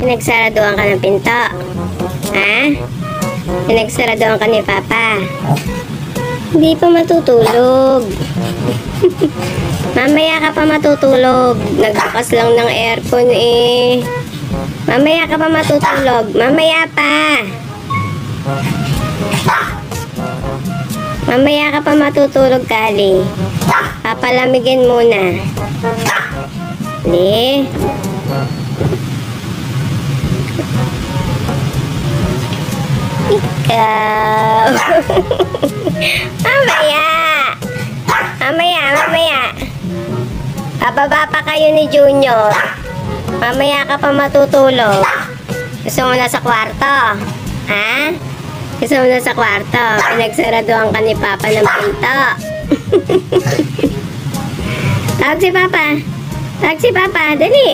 Pinagsaraduhan ka ng pinto. Ha? Pinagsaraduhan ka ni Papa. Hindi pa matutulog. Mamaya ka pa matutulog. Nagbukas lang ng aircon eh. Mamaya ka pa matutulog. Mamaya pa. Mamaya ka pa matutulog, Kali. Papalamigin muna. Li. Ikaw. mamaya. Mamaya, mamaya. Bababa pa kayo ni Junior. Mamaya ka pa matutulog. Gusto mo na sa kwarto? Ha? Gusto mo na sa kwarto? Pinagsaraduhan ka ni Papa ng pinto. Tawag si Papa. Tawag si Papa. Dali.